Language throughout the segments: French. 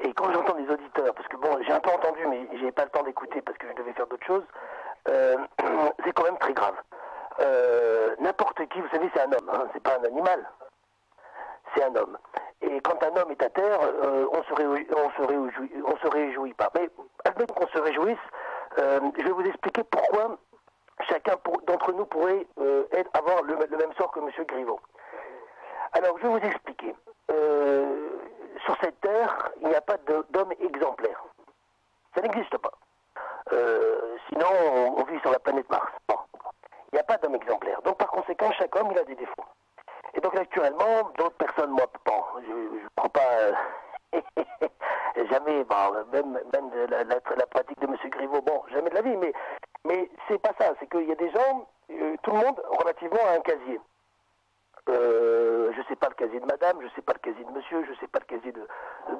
Et quand j'entends des auditeurs, parce que bon, j'ai un peu entendu, mais j'ai pas le temps d'écouter parce que je devais faire d'autres choses, euh, c'est quand même très grave. Euh, N'importe qui, vous savez, c'est un homme, hein, c'est pas un animal. C'est un homme. Et quand un homme est à terre, euh, on se réjouit, on se réjouit, on se réjouit pas. Mais admettons qu'on se réjouisse, euh, je vais vous expliquer pourquoi chacun d'entre nous pourrait euh, avoir le, le même sort que M. Griveaux. Alors, je vais vous expliquer. Euh, sur cette terre, il n'y a pas d'homme exemplaire. Ça n'existe pas. Euh, sinon, on, vit sur la planète Mars. Il n'y a pas d'homme exemplaire. Donc, par conséquent, chaque homme, il a des défauts. Et donc, actuellement, d'autres personnes, moi, bon, je ne prends pas... euh, jamais, même, la, pratique de M. Griveaux, bon, jamais de la vie, mais, mais c'est pas ça. C'est qu'il y a des gens, euh, tout le monde, relativement, a un casier. Je sais pas le casier de madame, je sais pas le casier de monsieur, je sais pas le casier de...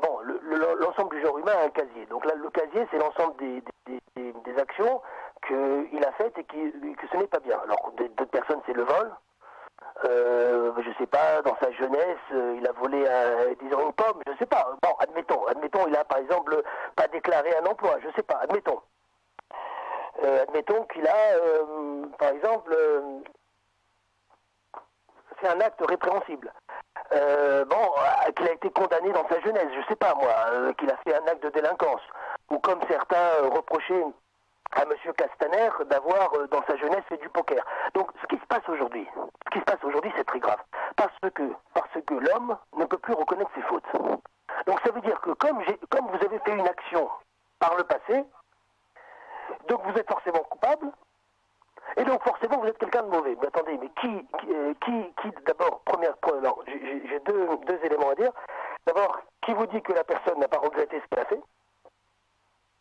Bon, le- le- l'ensemble du genre humain a un casier. Donc là, le casier, c'est l'ensemble des, des, des- des actions qu'il a faites et que ce n'est pas bien. Alors, d'autres personnes, c'est le vol. Euh, je sais pas, dans sa jeunesse, euh, il a volé, un, disons, une pomme, je sais pas. Bon, admettons, admettons, il a par exemple pas déclaré un emploi, je sais pas, admettons. Euh, admettons qu'il a, euh, par exemple, fait un acte répréhensible. Euh, bon, euh, qu'il a été condamné dans sa jeunesse, je sais pas moi, euh, qu'il a fait un acte de délinquance, ou comme certains reprochaient à M. Castaner d'avoir dans sa jeunesse fait du poker. Donc ce qui se passe aujourd'hui, ce qui se passe aujourd'hui, c'est très grave, parce que parce que l'homme ne peut plus reconnaître ses fautes. Donc ça veut dire que comme comme vous avez fait une action par le passé, donc vous êtes forcément coupable, et donc forcément vous êtes quelqu'un de mauvais. Mais attendez, mais qui, qui, euh, qui, d'abord, première, pre- alors, j'ai- deux, deux éléments à dire. D'abord, qui vous dit que la personne n'a pas regretté ce qu'elle a fait?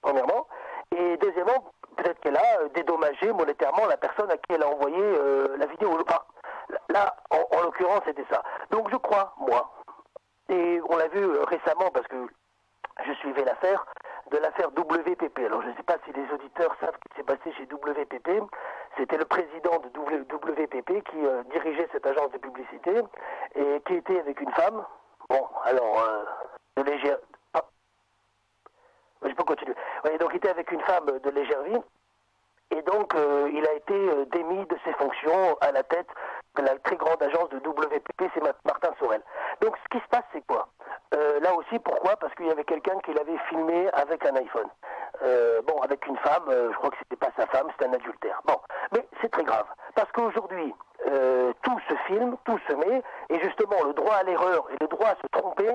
Premièrement. Et deuxièmement, peut-être qu'elle a euh, dédommagé monétairement la personne à qui elle a envoyé euh, la vidéo. Enfin, là, en, en l'occurrence, c'était ça. Donc je crois, moi, et on l'a vu récemment parce que je suivais l'affaire de l'affaire WPP. Alors je ne sais pas si les auditeurs savent ce qui s'est passé chez WPP. C'était le président de WPP qui euh, dirigeait cette agence de publicité et qui était avec une femme. Bon, alors, euh, de légère... ah. Je peux continuer. Donc il était avec une femme de légère vie. Et donc, euh, il a été démis de ses fonctions à la tête la très grande agence de WPP, c'est Ma- Martin Sorel. Donc, ce qui se passe, c'est quoi? Euh, Là aussi, pourquoi? Parce qu'il y avait quelqu'un qui l'avait filmé avec un iPhone. Euh, bon, avec une femme, euh, je crois que c'était pas sa femme, c'était un adultère. Bon, mais c'est très grave. Parce qu'aujourd'hui, tout se filme, tout se met, et justement, le droit à l'erreur et le droit à se tromper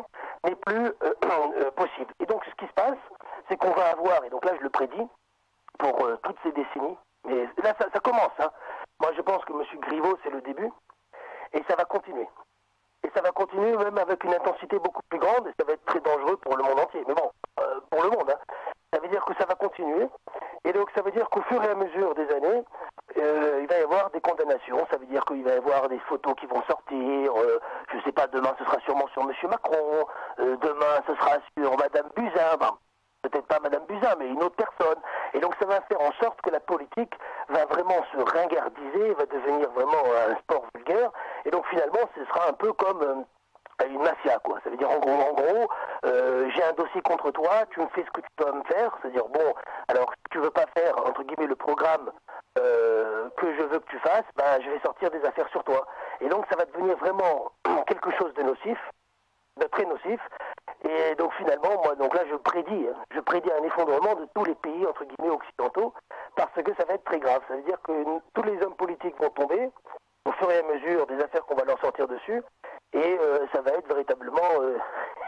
n'est plus possible. Et donc, ce qui se passe, c'est qu'on va avoir, et donc là, je le prédis, pour toutes ces décennies. Mais là, ça, ça commence. Hein. Moi, je pense que M. Griveaux, c'est le début. Et ça va continuer. Et ça va continuer même avec une intensité beaucoup plus grande. Et ça va être très dangereux pour le monde entier. Mais bon, euh, pour le monde. hein. Ça veut dire que ça va continuer. Et donc, ça veut dire qu'au fur et à mesure des années, euh, il va y avoir des condamnations. Ça veut dire qu'il va y avoir des photos qui vont sortir. euh, je sais pas, demain, ce sera sûrement sur M. Macron. euh, demain, ce sera sur Mme Buzyn. Mais une autre personne. Et donc ça va faire en sorte que la politique va vraiment se ringardiser, va devenir vraiment un sport vulgaire. Et donc finalement, ce sera un peu comme euh, une mafia, quoi. Ça veut dire en gros, en gros, euh, j'ai un dossier contre toi, tu me fais ce que tu dois me faire. C'est-à-dire bon, alors tu veux pas faire entre guillemets le programme euh, que je veux que tu fasses, ben je vais sortir des affaires sur toi. Et donc ça va devenir vraiment quelque chose de nocif de très nocif. Et donc finalement, moi, donc là, je prédis, hein, je un effondrement de tous les pays entre guillemets occidentaux, parce que ça va être très grave. Ça veut dire que tous les hommes politiques vont tomber au fur et à mesure des affaires qu'on va leur sortir dessus, et euh, ça va être véritablement euh,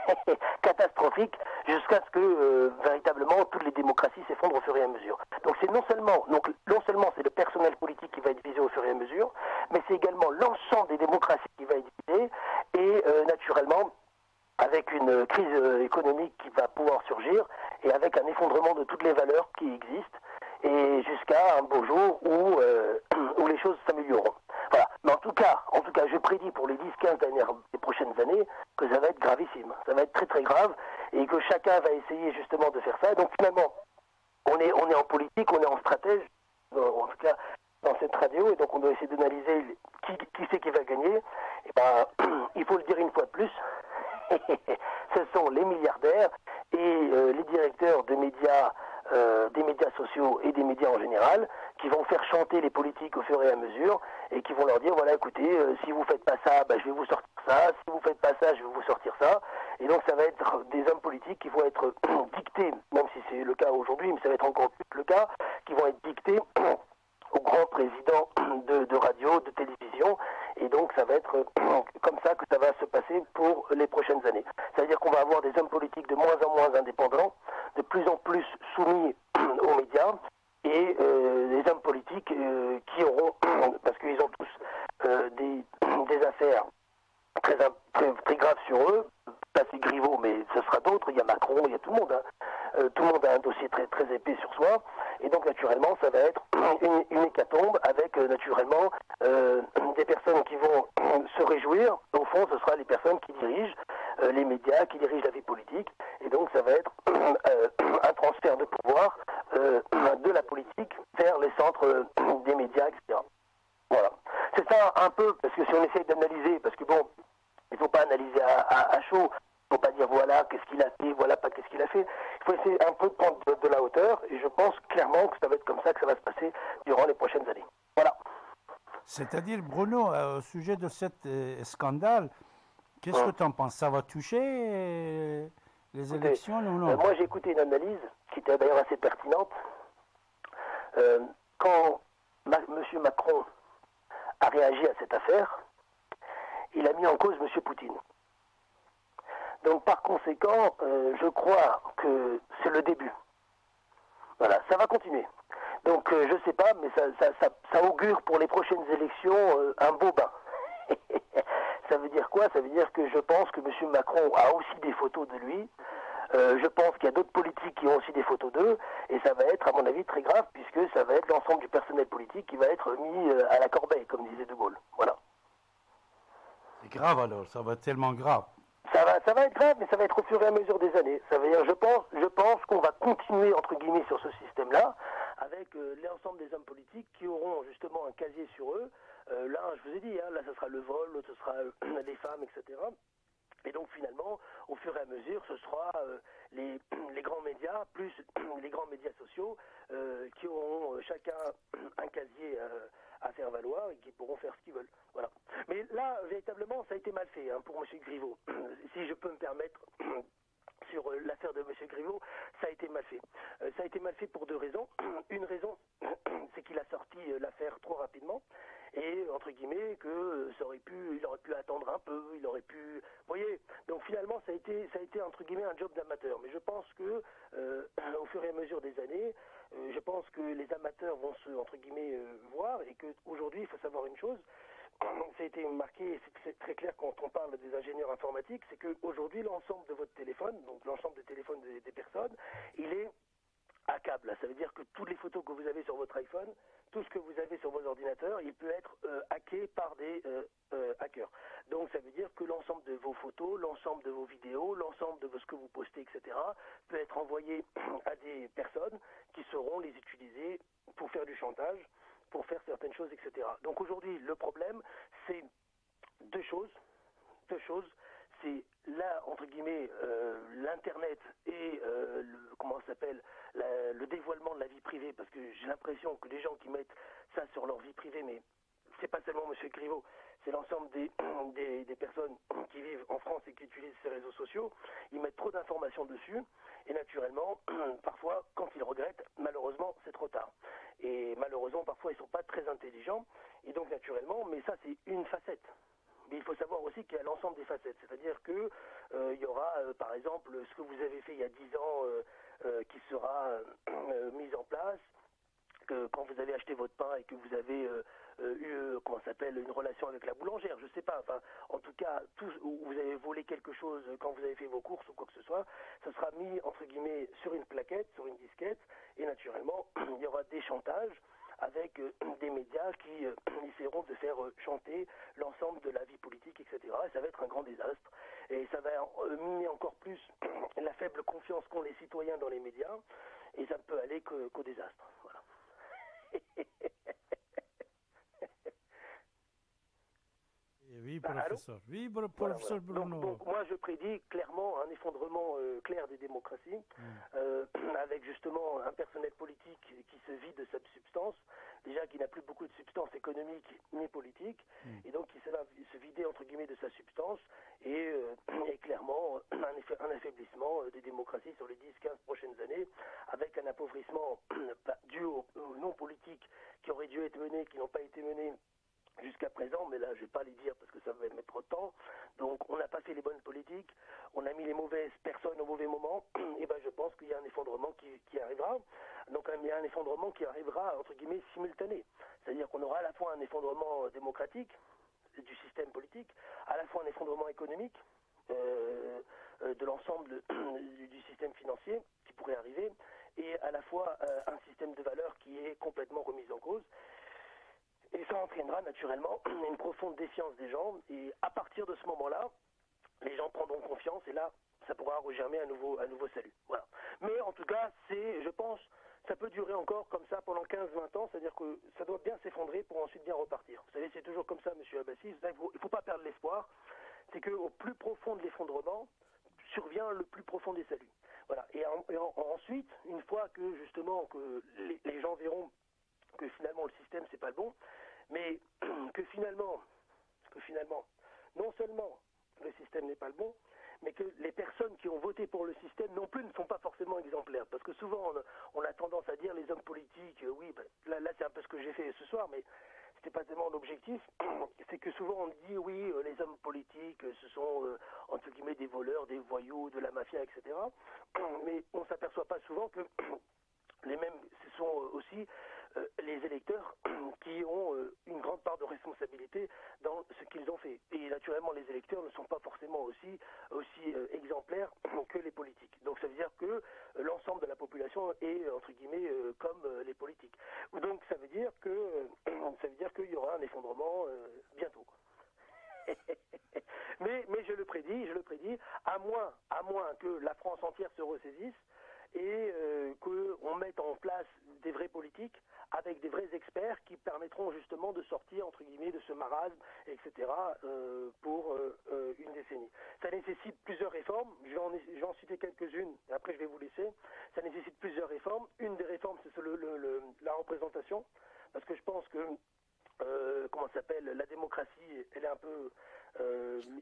catastrophique jusqu'à ce que euh, véritablement toutes les démocraties s'effondrent au fur et à mesure. Donc c'est non seulement, donc non seulement c'est le personnel politique qui va être visé au fur et à mesure, mais c'est également l'ensemble des démocraties qui va être visé, et euh, naturellement avec une crise euh, économique qui va pouvoir surgir et avec un effondrement de toutes les valeurs qui existent et jusqu'à un beau jour où, euh, où les choses s'amélioreront. Voilà. Mais en tout cas, en tout cas, je prédis pour les 10-15 dernières les prochaines années que ça va être gravissime. Ça va être très très grave et que chacun va essayer justement de faire ça. Donc finalement, on est, on est en politique, on est en stratège, euh, en tout cas dans cette radio, et donc on doit essayer d'analyser qui, qui c'est qui va gagner. Et ben, il faut le dire une fois de plus, ce sont les milliardaires et les directeurs de médias, des médias sociaux et des médias en général, qui vont faire chanter les politiques au fur et à mesure et qui vont leur dire voilà écoutez si vous faites pas ça bah, je vais vous sortir ça si vous faites pas ça je vais vous sortir ça. Et donc ça va être des hommes politiques qui vont être dictés même si c'est le cas aujourd'hui mais ça va être encore plus le cas qui vont être dictés au grand président de, de, radio, de télévision, et donc ça va être comme ça que ça va se passer pour les prochaines années. C'est-à-dire qu'on va avoir des hommes politiques de moins en moins indépendants, de plus en plus soumis aux médias, et euh, des hommes politiques euh, qui auront, parce qu'ils ont tous euh, des, affaires très, très, très graves sur eux, pas c'est Griveaux, mais ce sera d'autres, il y a Macron, il y a tout le monde. Hein. Euh, tout le monde a un dossier très, très épais sur soi, et donc naturellement, ça va être une, une hécatombe avec euh, naturellement euh, qui vont se réjouir. Au fond, ce sera les personnes qui dirigent les médias, qui dirigent la vie politique, et donc ça va être un transfert de pouvoir de la politique vers les centres des médias, etc. Voilà. C'est ça un peu, parce que si on essaye d'analyser, parce que bon, il ne faut pas analyser à, à, à chaud, il ne faut pas dire voilà qu'est-ce qu'il a fait, voilà pas qu'est-ce qu'il a fait. Il faut essayer un peu de prendre de, de, la hauteur et je pense clairement que ça va être comme ça que ça va se passer durant les prochaines années. Voilà. C'est-à-dire, Bruno, euh, au sujet de cet euh, scandale, qu'est-ce ouais. que tu en penses? Ça va toucher euh, les Écoutez, élections ou non? Moi, j'ai écouté une analyse qui était d'ailleurs assez pertinente. Euh, quand Ma M. Macron a réagi à cette affaire, il a mis en cause M. Poutine. Donc par conséquent, euh, je crois que c'est le début. Voilà, ça va continuer. Donc euh, je ne sais pas, mais ça, ça, ça, ça, augure pour les prochaines élections euh, un beau bain. ça veut dire quoi? Ça veut dire que je pense que M. Macron a aussi des photos de lui. Euh, je pense qu'il y a d'autres politiques qui ont aussi des photos d'eux, et ça va être, à mon avis, très grave, puisque ça va être l'ensemble du personnel politique qui va être mis à la corbeille, comme disait De Gaulle. Voilà. C'est grave alors, ça va être tellement grave. Ça va, ça va être grave, mais ça va être au fur et à mesure des années. Ça veut dire, je pense, je pense qu'on va continuer entre guillemets sur ce système-là, avec euh, l'ensemble des hommes politiques qui auront justement un casier sur eux. Euh, là, je vous ai dit, hein, là, ce sera le vol, l'autre ce sera euh, les femmes, etc. Et donc finalement, au fur et à mesure, ce sera euh, les, grands médias plus les grands médias sociaux qui auront chacun un casier à faire valoir et qui pourront faire ce qu'ils veulent. Voilà. Mais là, véritablement, ça a été mal fait hein, pour M. Griveaux. si je peux me permettre. sur l'affaire de M. Griveaux, ça a été mal fait. Euh, ça a été mal fait pour deux raisons. Une raison, c'est qu'il a sorti l'affaire trop rapidement et entre guillemets que ça aurait pu, il aurait pu attendre un peu, il aurait pu, vous voyez. Donc finalement, ça a été, ça a été entre guillemets un job d'amateur. Mais je pense que euh, au fur et à mesure des années, euh, je pense que les amateurs vont se entre guillemets euh, voir et que aujourd'hui, il faut savoir une chose. Ça a été marqué, c'est très clair quand on parle des ingénieurs informatiques, c'est qu'aujourd'hui, l'ensemble de votre téléphone, donc l'ensemble des téléphones des, des personnes, il est à câble. Ça veut dire que toutes les photos que vous avez sur votre iPhone, tout ce que vous avez sur vos ordinateurs, il peut être euh, hacké par des euh, euh, hackers. Donc ça veut dire que l'ensemble de vos photos, l'ensemble de vos vidéos, l'ensemble de ce que vous postez, etc., peut être envoyé à des personnes qui sauront les utiliser pour faire du chantage, pour faire certaines choses, etc. Donc aujourd'hui, le problème, c'est deux choses. Deux choses c'est là, entre guillemets, euh, l'Internet et euh, le, comment s'appelle, le dévoilement de la vie privée, parce que j'ai l'impression que les gens qui mettent ça sur leur vie privée, mais c'est pas seulement M. Griveaux, c'est l'ensemble des, des, personnes qui vivent en France et qui utilisent ces réseaux sociaux, ils mettent trop d'informations dessus, et naturellement, parfois, quand ils regrettent, malheureusement, c'est trop tard. Et malheureusement, parfois, ils sont pas très intelligents, et donc naturellement, mais ça, c'est une facette. Mais il faut savoir aussi qu'il y a l'ensemble des facettes. C'est-à-dire que euh, il y aura, euh, par exemple, ce que vous avez fait il y a 10 ans euh, qui sera mis en place. Que quand vous avez acheté votre pain et que vous avez eu, comment s'appelle, une relation avec la boulangère, je sais pas. Enfin, en tout cas, vous avez volé quelque chose quand vous avez fait vos courses ou quoi que ce soit, ça sera mis entre guillemets sur une plaquette, sur une disquette, et naturellement, il y aura des chantages avec euh, des médias qui euh, essaieront de faire euh, chanter l'ensemble de la vie politique, etc. Et ça va être un grand désastre. Et ça va miner encore plus la faible confiance qu'ont les citoyens dans les médias. Et ça ne peut aller qu'au qu désastre. Voilà. Oui, bah, professeur. oui, professeur Bruno. Donc, moi, je prédis clairement un effondrement euh, clair des démocraties, hmm. euh, avec justement un personnel politique qui se vide de sa substance, déjà qui n'a plus beaucoup de substance économique ni politique, hmm. et donc qui se, se vider entre guillemets de sa substance, et, euh, clairement un, un, affaiblissement des démocraties sur les 10-15 prochaines années, avec un appauvrissement dû aux non-politiques qui auraient dû être menés, qui n'ont pas été menés jusqu'à présent, mais là je vais pas les dire parce que ça va mettre trop temps. Donc on n'a pas fait les bonnes politiques, on a mis les mauvaises personnes au mauvais moment, et ben je pense qu'il y a un effondrement qui, arrivera. Donc il y a un effondrement qui arrivera entre guillemets simultané. C'est-à-dire qu'on aura à la fois un effondrement démocratique du système politique, à la fois un effondrement économique euh, euh, de l'ensemble du, système financier qui pourrait arriver, et à la fois euh, un système de valeurs qui est complètement remis en cause. Et ça entraînera naturellement une profonde défiance des gens. Et à partir de ce moment-là, les gens prendront confiance et là, ça pourra regermer un nouveau, un nouveau salut. Voilà. Mais en tout cas, c'est, je pense, ça peut durer encore comme ça pendant 15-20 ans, c'est-à-dire que ça doit bien s'effondrer pour ensuite bien repartir. Vous savez, c'est toujours comme ça, monsieur Abbassi. Il ne faut, pas perdre l'espoir. C'est qu'au plus profond de l'effondrement, survient le plus profond des saluts. Voilà. Et, ensuite, une fois que justement que les, gens verront que finalement le système c'est pas le bon, mais que finalement, que finalement, non seulement le système n'est pas le bon, mais que les personnes qui ont voté pour le système non plus ne sont pas forcément exemplaires. Parce que souvent, on, a tendance à dire les hommes politiques, euh, oui, ben, là, là c'est un peu ce que j'ai fait ce soir, mais c'était pas tellement l'objectif. C'est que souvent on dit, oui, euh, les hommes politiques, ce sont, euh, entre guillemets, des voleurs, des voyous, de la mafia, etc. Mais on s'aperçoit pas souvent que les mêmes, ce sont aussi euh, les électeurs qui ont euh, une grande part de responsabilité dans ce qu'ils ont fait. Et naturellement, les électeurs ne sont pas forcément aussi, aussi euh, exemplaires que les politiques. Donc ça veut dire que l'ensemble de la population est, entre guillemets, comme les politiques. Donc ça veut dire que ça veut dire qu'il y aura un effondrement bientôt. mais, mais je le prédis, je le prédis, à moins, à moins que la France entière se ressaisisse et qu'on mette en place des vraies politiques avec des vrais experts qui permettront justement de sortir, entre guillemets, de ce marasme, etc., euh, pour euh, euh, une décennie. Ça nécessite plusieurs réformes, je vais en, en citer quelques-unes, et après je vais vous laisser. Ça nécessite plusieurs réformes. Une des réformes, c'est la représentation, parce que je pense que, comment s'appelle, la démocratie, elle est un peu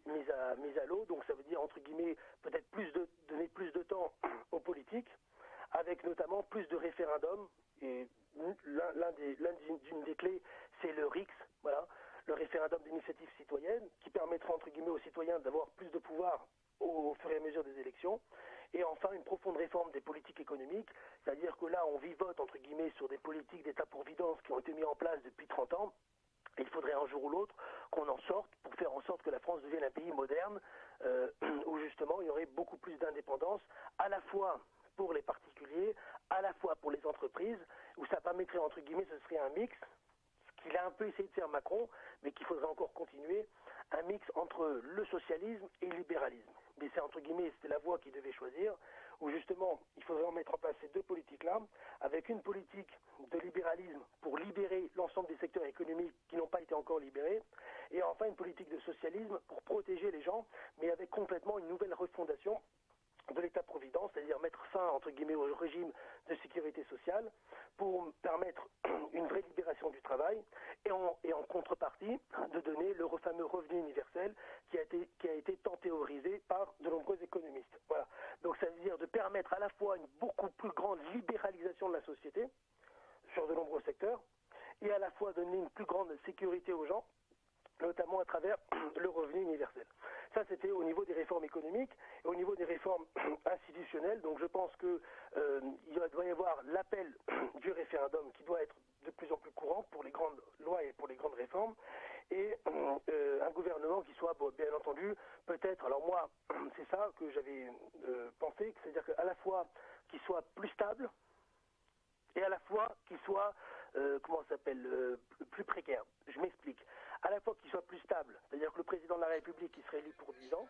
mise à, à l'eau, donc ça veut dire, entre guillemets, peut-être plus de, donner plus de temps aux politiques, avec notamment plus de référendums, et l'un des, des clés, c'est le RIX, voilà, le référendum d'initiative citoyenne, qui permettra entre guillemets aux citoyens d'avoir plus de pouvoir au, fur et à mesure des élections. Et enfin, une profonde réforme des politiques économiques, c'est-à-dire que là, on vivote entre guillemets sur des politiques d'État-providence qui ont été mises en place depuis 30 ans. Il faudrait un jour ou l'autre qu'on en sorte pour faire en sorte que la France devienne un pays moderne euh, où justement il y aurait beaucoup plus d'indépendance, à la fois pour les particuliers, à la fois pour les entreprises, où ça permettrait, entre guillemets, ce serait un mix, ce qu'il a un peu essayé de faire Macron, mais qu'il faudrait encore continuer, un mix entre le socialisme et le libéralisme. Mais c'est entre guillemets, c'était la voie qu'il devait choisir, où justement, il faudrait en mettre en place ces deux une politique de libéralisme pour libérer l'ensemble des secteurs économiques qui n'ont pas été encore libérés, et enfin une politique de socialisme pour protéger les gens, mais avec complètement une nouvelle refondation de l'État-providence, c'est-à-dire mettre fin, entre guillemets, au régime de sécurité sociale pour permettre une vraie libération du travail et en, contrepartie de donner le fameux revenu universel qui a été, qui a été tant théorisé par de nombreux économistes. Voilà. Donc ça veut dire de permettre à la fois une beaucoup plus grande libéralisation de la société sur de nombreux secteurs et à la fois donner une plus grande sécurité aux gens notamment à travers le revenu universel. Ça, c'était au niveau des réformes économiques et au niveau des réformes institutionnelles. Donc, je pense qu'il euh, doit y avoir l'appel du référendum qui doit être de plus en plus courant pour les grandes lois et pour les grandes réformes, et euh, un gouvernement qui soit, bien entendu, peut-être. Alors moi, c'est ça que j'avais euh, pensé, c'est-à-dire qu'à la fois qu'il soit plus stable et à la fois qu'il soit, comment s'appelle, plus précaire. Je m'explique à la fois qu'il soit plus stable, c'est-à-dire que le président de la République il serait élu pour 10 ans,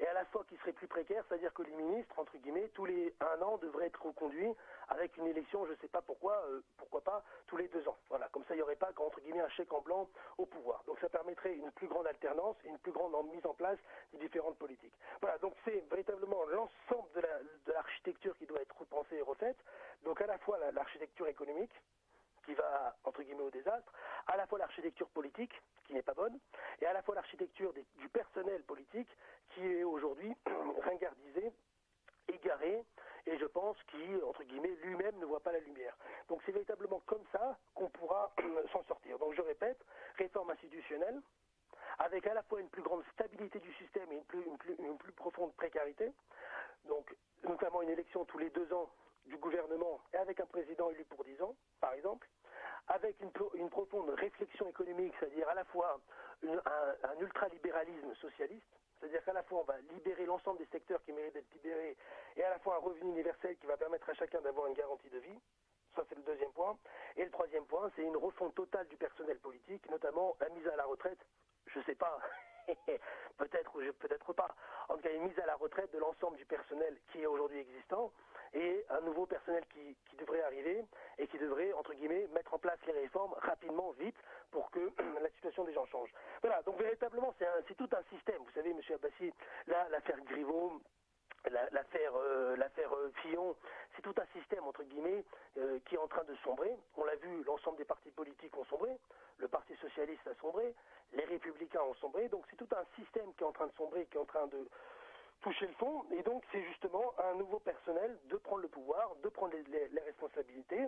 et à la fois qui serait plus précaire, c'est-à-dire que les ministres, entre guillemets, tous les un an devraient être reconduits avec une élection, je ne sais pas pourquoi, euh, pourquoi pas tous les deux ans. Voilà, comme ça il n'y aurait pas entre guillemets un chèque en blanc au pouvoir. Donc ça permettrait une plus grande alternance et une plus grande mise en place des différentes politiques. Voilà, donc c'est véritablement l'ensemble de l'architecture qui doit être repensée et refaite. Donc à la fois l'architecture économique, qui va, entre guillemets, au désastre, à la fois l'architecture politique, qui n'est pas bonne, et à la fois l'architecture du personnel politique, qui est aujourd'hui ringardisé, égaré, et je pense qui, entre guillemets, lui-même ne voit pas la lumière. Donc c'est véritablement comme ça qu'on pourra s'en sortir. Donc je répète, réforme institutionnelle, avec à la fois une plus grande stabilité du système et une plus, une plus profonde précarité, donc notamment une élection tous les deux ans du gouvernement et avec un président élu pour dix ans, par exemple, avec une, profonde réflexion économique, c'est-à-dire à la fois un, ultralibéralisme socialiste, c'est-à-dire qu'à la fois on va libérer l'ensemble des secteurs qui méritent d'être libérés, et à la fois un revenu universel qui va permettre à chacun d'avoir une garantie de vie. Ça, c'est le deuxième point. Et le troisième point, c'est une refonte totale du personnel politique, notamment la retraite. Je sais pas, peut-être ou peut-être pas. En tout cas, une mise à la retraite de l'ensemble du personnel qui est aujourd'hui existant et un nouveau personnel qui, devrait arriver et qui devrait, entre guillemets, mettre en place les réformes rapidement, vite, pour que la situation des gens change. Voilà, donc véritablement, c'est tout un système. Vous savez, M. Abbassi, l'affaire Griveaux, l'affaire euh, l'affaire euh, Fillon, c'est tout un système entre guillemets euh, qui est en train de sombrer. On l'a vu, l'ensemble des partis politiques ont sombré, le Parti socialiste a sombré, les républicains ont sombré, donc c'est tout un système qui est en train de sombrer, qui est en train de toucher le fond. Et donc, c'est justement un nouveau personnel de prendre le pouvoir, de prendre les, responsabilités.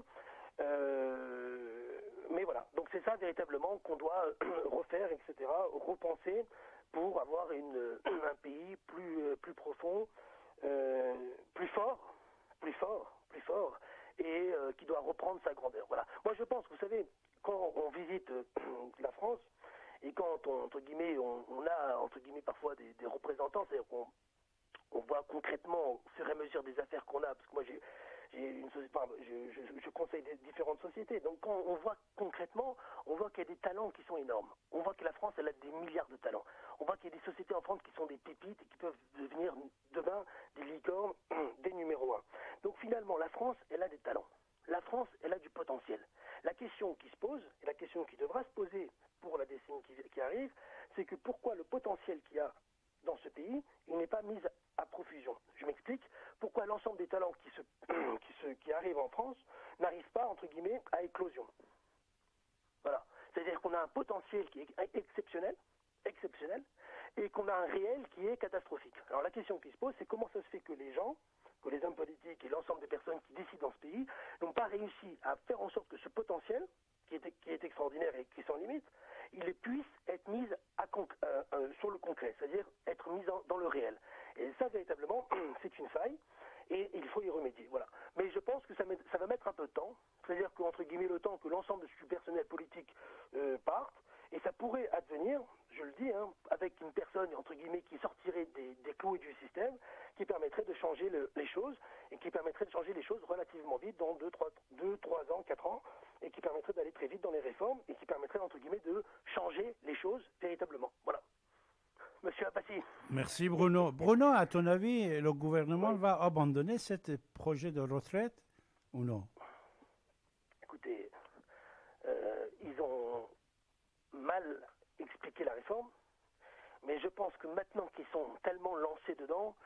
Euh, mais voilà, donc c'est ça véritablement qu'on doit refaire, etc., repenser pour avoir une, un pays plus, euh, profond, plus fort, plus fort, plus fort, et qui doit reprendre sa grandeur. Voilà. Moi, je pense, vous savez, quand on visite la France, et quand, entre guillemets, on, a, entre guillemets, parfois des, représentants, c'est-à-dire qu'on on voit concrètement, au fur et à mesure des affaires qu'on a, parce que moi j'ai je, conseille des différentes sociétés. Donc quand on voit concrètement, on voit qu'il y a des talents qui sont énormes. On voit que la France, elle a des milliards de talents. On voit qu'il y a des sociétés en France qui sont des pépites et qui peuvent devenir demain des licornes, des numéros un. Donc finalement, la France, elle a des talents. La France, elle a du potentiel. La question qui se pose, et la question qui devra se poser pour la décennie qui, qui arrive, c'est que pourquoi le potentiel qu'il y a dans ce pays, il n'est pas mis à profusion? Je m'explique. Pourquoi l'ensemble des talents qui, arrivent en France n'arrivent pas, entre guillemets, à éclosion Voilà. C'est-à-dire qu'on a un potentiel qui est exceptionnel, exceptionnel, et qu'on a un réel qui est catastrophique. Alors la question qui se pose, c'est comment ça se fait que les gens, que les hommes politiques et l'ensemble des personnes qui décident dans ce pays n'ont pas réussi à faire en sorte que ce potentiel, qui est, qui est extraordinaire et qui est sans limite, il puisse être mis euh, euh, sur le concret, c'est-à-dire être mis dans le réel. Et ça, véritablement, c'est une faille et il faut y remédier. Voilà. Mais je pense que ça, va mettre un peu de temps, c'est-à-dire qu'entre guillemets le temps que l'ensemble du personnel politique euh, parte, et ça pourrait advenir, je le dis, hein, avec une personne entre guillemets qui sortirait des, des clous du système, qui permettrait de changer les choses et qui permettrait de changer les choses relativement vite dans 2, 3, 2, 3 ans, 4 ans, et qui permettrait d'aller très vite dans les réformes et qui permettrait entre guillemets de changer les choses véritablement. Voilà. Monsieur Abbassi. Merci Bruno. Bruno, à ton avis, le gouvernement va abandonner ce projet de retraite ou non? Écoutez, euh, ils ont mal expliqué la réforme, mais je pense que maintenant qu'ils sont tellement lancés dedans,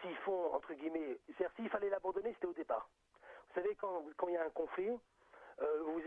s'ils font, entre guillemets, c'est-à-dire s'il fallait l'abandonner, c'était au départ. Vous savez, quand, quand il y a un conflit, euh, vous